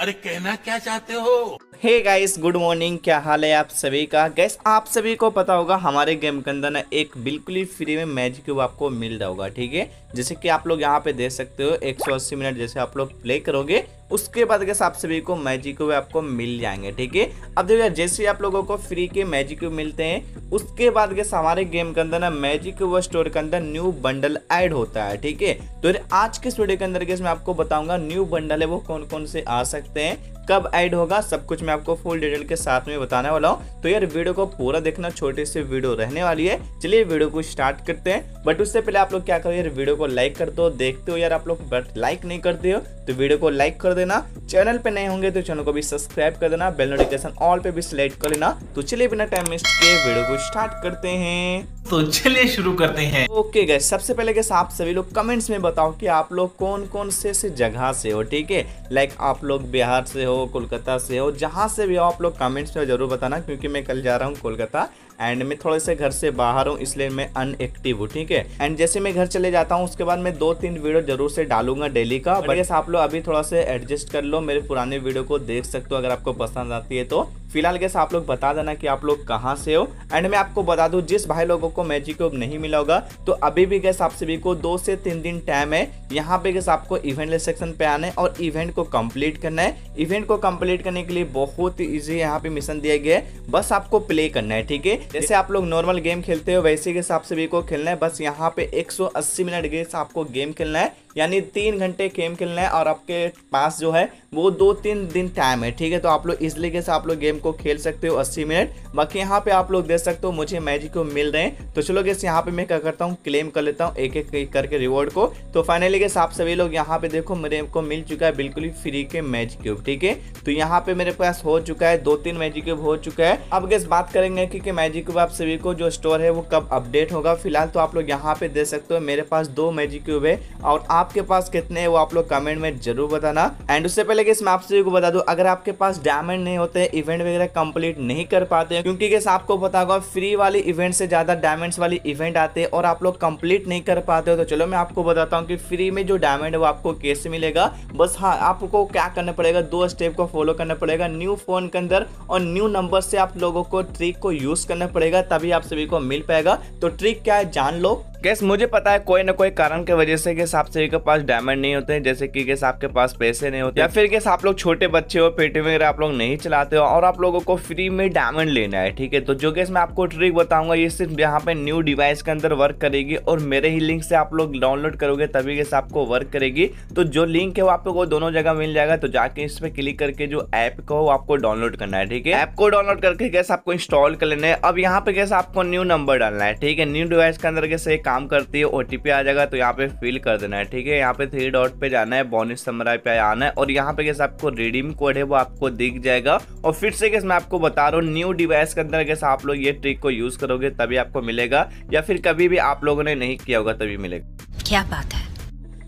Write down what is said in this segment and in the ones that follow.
अरे कहना क्या चाहते हो? हे गाइस गुड मॉर्निंग क्या हाल है आप सभी का? गैस आप सभी को पता होगा, हमारे गेम के अंदर ना एक बिल्कुल ही फ्री में मैजिक क्यूब आपको मिल रहा होगा, ठीक है? जैसे कि आप लोग यहाँ पे देख सकते हो 180 मिनट जैसे आप लोग प्ले करोगे, उसके बाद गैस आप सभी को मैजिक क्यूब आपको मिल जाएँगे, ठीक है? अब देखिए जैसे आप लोगों को फ्री के मैजिक क्यूब मिलते हैं, उसके बाद गैस हमारे गेम के अंदर ना मैजिक क्यूब स्टोर के अंदर न्यू बंडल ऐड होता है, ठीक है? तो आज के वीडियो के अंदर गैस मैं आपको बताऊँगा न्यू बंडल है वो कौन कौन से आ सकते हैं। कब ऐड होगा, सब कुछ मैं आपको फुल डिटेल के साथ में बताने वाला हूँ। तो यार, वीडियो को पूरा देखना, छोटी सी वीडियो रहने वाली है। चलिए, वीडियो को स्टार्ट करते हैं। बट उससे पहले आप लोग क्या करो यार, वीडियो को लाइक कर दो, देखते हो यार आप लोग बट लाइक नहीं करते हो तो वीडियो को लाइक कर देना। चैनल पे नए होंगे तो चैनल को भी सब्सक्राइब कर देना बेल नोटिफिकेशन ऑल पे भी सिलेक्ट कर लेना। तो चलिए, बिना टाइम वेस्ट के वीडियो को स्टार्ट करते हैं। तो चलिए शुरू करते हैं। ओके गए सबसे पहले गैस आप सभी लोग कमेंट्स में बताओ कि आप लोग कौन कौन से से जगह से हो, ठीक है? लाइक आप लोग बिहार से हो, कोलकाता से हो, जहाँ से भी हो, आप लोग कमेंट्स में ज़रूर बताना, क्योंकि मैं कल जा रहा हूँ कोलकाता एंड मैं थोड़े से घर से बाहर हूँ, इसलिए मैं अनएक्टिव हूँ, ठीक है? एंड जैसे मैं घर चले जाता हूँ, उसके बाद मैं दो तीन वीडियो ज़रूर से डालूँगा डेली का। बट आप लोग अभी थोड़ा सा एडजस्ट कर लो, मेरे पुराने वीडियो को देख सकते हो, अगर आपको पसंद आती है तो। फ़िलहाल कैसे आप लोग बता देना कि आप लोग कहाँ से हो। एंड मैं आपको बता दूँ, जिस भाई लोगों को मैजिक क्यूब नहीं मिला होगा तो अभी भी गैस आप सभी को दो से तीन दिन टाइम है। यहाँ पे गैस आपको इवेंट सेक्शन पे आना है और इवेंट को कंप्लीट करना है। इवेंट को कंप्लीट करने के लिए बहुत ईजी यहाँ पे मिशन दिया गया है। बस आपको प्ले करना है, ठीक है? जैसे आप लोग नॉर्मल गेम खेलते हो, वैसे गैस आप सभी को खेलना है। बस यहाँ पे एक सौ अस्सी मिनट गैस आपको गेम खेलना है। यानी तीन घंटे गेम खेलना है और आपके पास जो है, वो दो तीन दिन टाइम है, ठीक है? तो आप लोग इसलिए तरीके से आप लोग गेम को खेल सकते हो अस्सी मिनट। बाकी यहाँ पे आप लोग देख सकते हो, मुझे मैजिक को मिल रहे हैं। तो चलो गैस यहाँ पे मैं क्या करता हूँ क्लेम कर लेता हूँ एक एक करके रिवॉर्ड को। तो फाइनली गैस आप सभी लोग यहाँ पे देखो, मेरे को मिल चुका है बिल्कुल ही फ्री के मैजिक क्यूब ठीक है? तो यहाँ पे मेरे पास हो चुका है दो तीन मैजिक क्यूब हो चुका है। अब गैस बात करेंगे कि मैजिक क्यूब आप सभी को जो स्टोर है वो कब अपडेट होगा। फ़िलहाल तो आप लोग यहाँ पे देख सकते हो, मेरे पास दो मैजिक क्यूब है और आपके पास कितने है वो आप लोग कमेंट में ज़रूर बताना। एंड उससे पहले गैस मैं आप सभी को बता दूँ, अगर आपके पास डायमंड नहीं होते इवेंट वगैरह कंप्लीट नहीं कर पाते क्योंकि कैसे आपको पता होगा फ्री वाली इवेंट से ज़्यादा डायमंड्स वाली इवेंट आते हैं और आप लोग कंप्लीट नहीं कर पाते हो। तो चलो मैं आपको बताता हूँ कि फ्री में जो डायमंड है, वो आपको कैसे मिलेगा। बस हाँ आपको क्या करना पड़ेगा? दो स्टेप को फॉलो करना पड़ेगा। न्यू फ़ोन के अंदर और न्यू नंबर से आप लोगों को ट्रिक को यूज़ करना पड़ेगा, तभी आप सभी को मिल पाएगा। तो ट्रिक क्या है? जान लो। गैस मुझे पता है कोई ना कोई कारण की वजह से गैस आप सभी के पास डायमंड नहीं होते हैं, जैसे कि गैस आपके पास पैसे नहीं होते। या फिर गैस आप लोग छोटे बच्चे हो, पेटी वगैरह आप लोग नहीं चलाते हो, और आप लोगों को फ्री में डायमंड लेना है, ठीक है? तो जो गैस मैं आपको ट्रिक बताऊँगा, ये सिर्फ़ यहाँ पे न्यू डिवाइस के अंदर वर्क करेगी, और मेरे ही लिंक से आप लोग डाउनलोड करोगे, तभी गैस आपको वर्क करेगी। तो जो लिंक है वो आप लोग दोनों जगह मिल जाएगा तो जाके इस पर क्लिक करके जो ऐप को आपको डाउनलोड करना है, ठीक है? ऐप को डाउनलोड करके गैस आपको इंस्टॉल कर लेना है। अब यहाँ पे गैस आपको न्यू नंबर डालना है, ठीक है? न्यू डिवाइस के अंदर गैस काम करती है ओटीपी आ जाएगा तो यहाँ पे फिल कर देना है, ठीक है? यहाँ पे थ्री डॉट पे जाना है बोनिस समराय पे आना है, और यहाँ पे कैसे आपको रिडीम कोड है, वो आपको दिख जाएगा। और फिर से कैसे मैं आपको बता रहा हूँ न्यू डिवाइस के अंदर कैसे आप लोग ये ट्रिक को यूज़ करोगे, तभी आपको मिलेगा, या फिर कभी भी आप लोगों ने नहीं किया होगा, तभी मिलेगा। क्या बात है?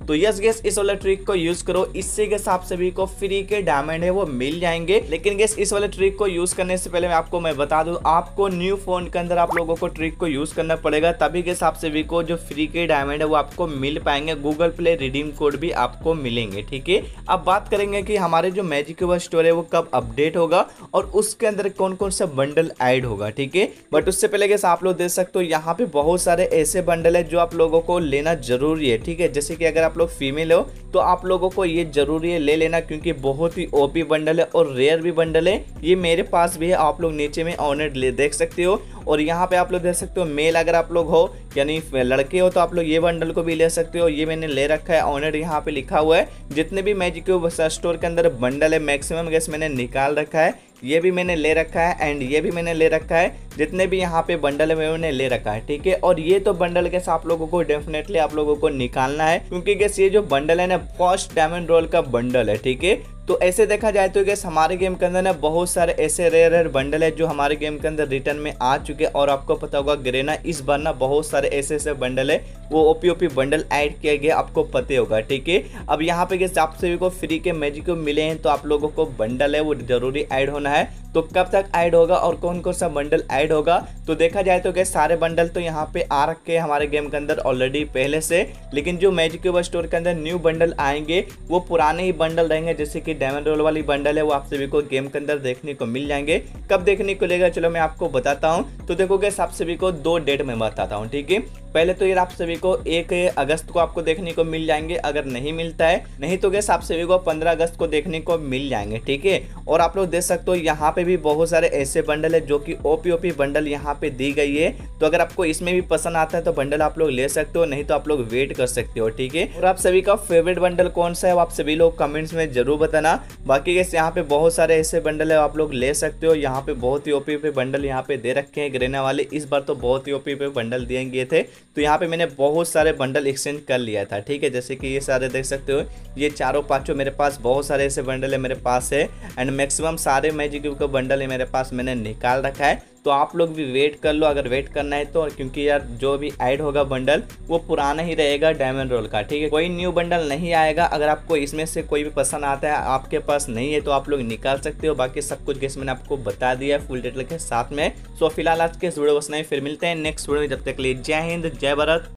तो यस गेस इस वाले ट्रिक को यूज़ करो। इससे गैस आप सभी को फ्री के डायमंड है, वो मिल जाएँगे। लेकिन गैस इस वाले ट्रिक को यूज़ करने से पहले मैं आपको, मैं बता दूँ, आपको न्यू फ़ोन के अंदर आप लोगों को ट्रिक को यूज़ करना पड़ेगा। तभी गैस आप सभी को जो फ्री के डायमंड है, वो आपको मिल पाएँगे। गूगल प्ले रिडीम कोड भी आपको मिलेंगे, ठीक है? अब बात करेंगे कि हमारे जो मैजिक स्टोर है, वो कब अपडेट होगा और उसके अंदर कौन कौन सा बंडल एड होगा, ठीक है? बट उससे पहले गैस आप लोग देख सकते हो, यहाँ पे बहुत सारे ऐसे बंडल है जो आप लोगों को लेना ज़रूरी है, ठीक है? जैसे कि अगर आप लोग फीमेल हो तो आप लोगों को ये ज़रूरी है ले लेना क्योंकि बहुत ही ओपी बंडल है और रेयर भी बंडल है। ये मेरे पास भी है, आप लोग नीचे में ऑनर ले देख सकते हो। और यहाँ पे आप लोग देख सकते हो मेल अगर आप लोग हो, यानी लड़के हो तो आप लोग ये बंडल को भी ले सकते हो। ये मैंने ले रखा है ऑनर यहाँ पे लिखा हुआ है। जितने भी मैजिक स्टोर के अंदर बंडल है मैक्सिमम गैस मैंने निकाल रखा है। ये भी मैंने ले रखा है एंड ये भी मैंने ले रखा है। जितने भी यहाँ पे बंडल है मैंने ले रखा है, ठीक है? और ये तो बंडल गैस आप लोगों को डेफिनेटली आप लोगों को निकालना है, क्योंकि गैस ये जो बंडल है ना फ़र्स्ट डायमंड रोल का बंडल है, ठीक है? तो ऐसे देखा जाए तो गैस हमारे गेम के अंदर ना बहुत सारे ऐसे रेयर रेयर बंडल है जो हमारे गेम के अंदर रिटर्न में आ चुके हैं, और आपको पता होगा ग्रेना इस बार ना बहुत सारे ऐसे ऐसे बंडल है, वो ओपी ओपी बंडल ऐड किया गया आपको पते होगा, ठीक है? अब यहाँ पे गैस आप सभी को फ्री के मैजिक मिले हैं तो आप लोगों को बंडल है, वो ज़रूरी ऐड होना है। तो कब तक ऐड होगा और कौन कौन सा बंडल ऐड होगा? तो देखा जाए तो गैस सारे बंडल तो यहाँ पे आ रखे हमारे गेम के अंदर ऑलरेडी पहले से। लेकिन जो मैजिक स्टोर के अंदर न्यू बंडल आएँगे, वो पुराने ही बंडल रहेंगे, जैसे कि डायमंड रोल वाली बंडल है, वो आप सभी को गेम के अंदर देखने को मिल जाएँगे। कब देखने को लेगा, चलो मैं आपको बताता हूँ। तो देखो गैस, आप सभी को दो डेट में बताता हूँ, ठीक है? पहले तो ये आप सभी को एक अगस्त को आपको देखने को मिल जाएँगे, अगर नहीं मिलता है। नहीं तो गैस, आप सभी को पंद्रह अगस्त को देखने को मिल जाएँगे, ठीक है? और आप लोग देख सकते हो, यहाँ पे भी बहुत सारे ऐसे बंडल है जो कि ओपी ओपी बंडल यहाँ पे दी गई है। तो अगर आपको इसमें भी पसंद आता है तो बंडल आप लोग ले सकते हो, नहीं तो आप लोग वेट कर सकते हो, ठीक है? और आप सभी का फेवरेट बंडल कौन सा है, आप सभी लोग कमेंट्स में ज़रूर बताना। बाकी गैस यहाँ पे बहुत सारे ऐसे बंडल है, आप लोग ले सकते हो। यहाँ पे बहुत ही ओपी पे बंडल यहाँ पे दे रखे हैं ग्रेना वाले। इस बार तो बहुत ही ओपी पे बंडल दिए गए थे। तो यहाँ पे मैंने बहुत सारे बंडल एक्सचेंज कर लिया था, ठीक है? जैसे कि ये सारे देख सकते हो, ये चारों पाँचों मेरे पास बहुत सारे ऐसे बंडल है, मेरे पास है। एंड मैक्सिमम सारे मैजिक बंडल है मेरे पास, मैंने निकाल रखा है। तो आप लोग भी वेट कर लो, अगर वेट करना है तो क्योंकि यार जो भी ऐड होगा बंडल वो पुराना ही रहेगा डायमंड रोल का, ठीक है? कोई न्यू बंडल नहीं आएगा। अगर आपको इसमें से कोई भी पसंद आता है, आपके पास नहीं है तो आप लोग निकाल सकते हो। बाकी सब कुछ गेस मैंने आपको बता दिया फुल डिटेल के साथ में। सो फ़िलहाल आज के वीडियो बस नहीं फिर मिलते हैं नेक्स्ट वीडियो में। जब तक लिए जय हिंद, जय भारत।